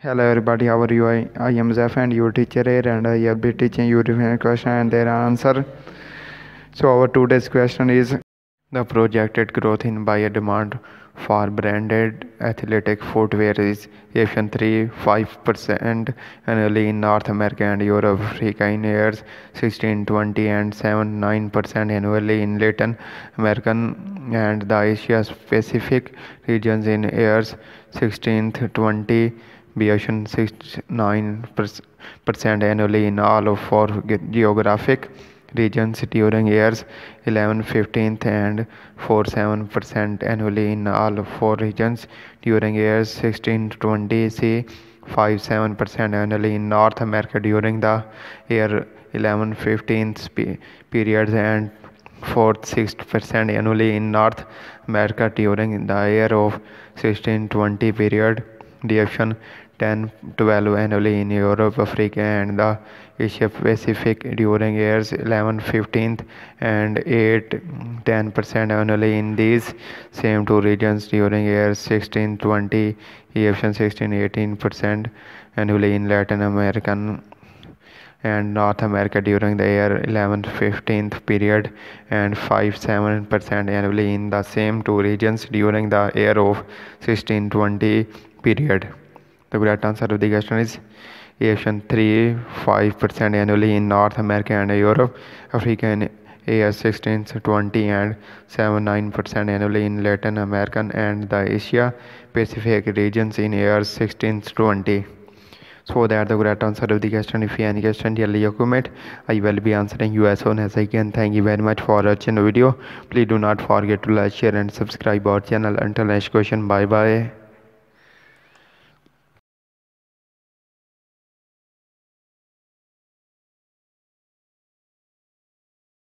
Hello everybody, how are you? I, I am Zef and your teacher here and I will be teaching you different question and their answer. So our today's question is the projected growth in buyer demand for branded athletic footwear is Asian 3 5% annually in North America and Europe, Africa in years 16 20 and 7 9% annually in Latin American and the Asia Pacific regions in years 16 20 Ocean 69% annually in all of four geographic regions during years 11 15th and 47% annually in all four regions during years 16 20 c 57% annually in North America during the year 11 15th periods and 4th 6% annually in North America during the year of 16 20 period duration 10 12 annually in Europe, Africa, and the Asia Pacific during years 11 15th and 8 10% annually in these same two regions during years 16 20 Asian 16 18% annually in Latin American and North America during the year 11 15th period and 5 7% annually in the same two regions during the year of 16 20 period. The correct answer of the question is Asian 3 5% annually in North America and Europe, Africa and AS 16 20 and 7 9% annually in Latin American and the Asia Pacific regions in years 16 20. So that the correct answer of the question. If you any question, your comment. I will be answering you as soon as I can. Thank you very much for watching the video. Please do not forget to like, share and subscribe our channel. Until next question. Bye bye.